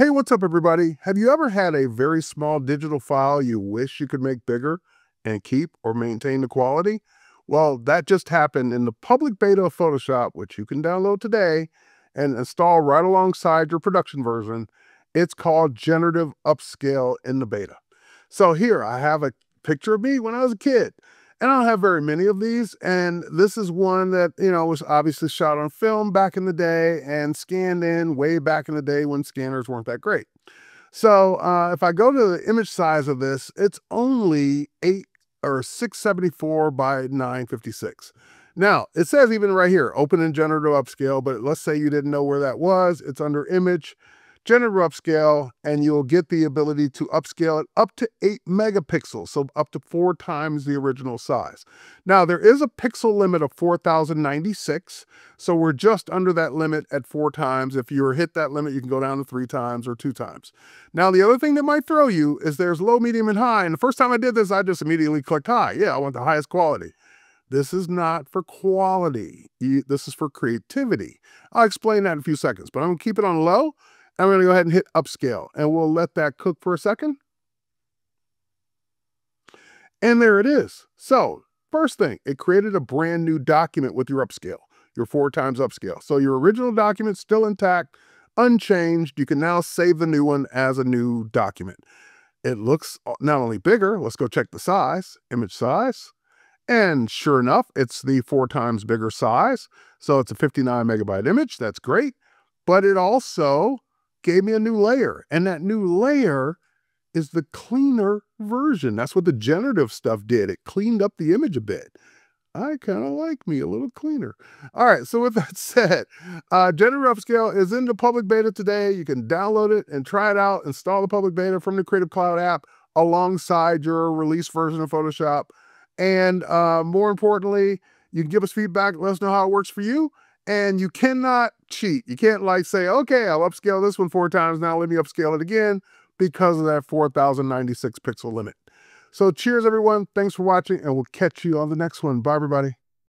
Hey, what's up, everybody? Have you ever had a very small digital file you wish you could make bigger and keep or maintain the quality? Well, that just happened in the public beta of Photoshop, which you can download today and install right alongside your production version. It's called Generative Upscale in the beta. So here I have a picture of me when I was a kid. And I don't have very many of these. And this is one that, you know, was obviously shot on film back in the day and scanned in way back in the day when scanners weren't that great. So uh, if I go to the image size of this, it's only 8 or 674 by 956. Now, it says even right here, open in generative upscale, but let's say you didn't know where that was. It's under image generative upscale, and you'll get the ability to upscale it up to 8 megapixels, so up to four times the original size. Now, there is a pixel limit of 4096, so we're just under that limit at four times. If you hit that limit, you can go down to three times or two times. Now, the other thing that might throw you is there's low, medium, and high, and the first time I did this, I just immediately clicked high. Yeah, I want the highest quality. This is not for quality. This is for creativity. I'll explain that in a few seconds, but I'm gonna keep it on low I'm going to go ahead and hit upscale and we'll let that cook for a second. And there it is. So first thing, it created a brand new document with your upscale, your four times upscale. So your original document still intact, unchanged. You can now save the new one as a new document. It looks uh, not only bigger, let's go check the size, image size. And sure enough, it's the four times bigger size. So it's a 59 megabyte image. That's great. But it also gave me a new layer. And that new layer is the cleaner version. That's what the generative stuff did. It cleaned up the image a bit. I kind of like me a little cleaner. All right, so with that said, uh, Generative Upscale is in the public beta today. You can download it and try it out, install the public beta from the Creative Cloud app alongside your release version of Photoshop. And uh, more importantly, you can give us feedback, let us know how it works for you. And you cannot cheat. You can't like say, okay, I'll upscale this one four times. Now let me upscale it again because of that 4096 pixel limit. So cheers, everyone. Thanks for watching, and we'll catch you on the next one. Bye, everybody.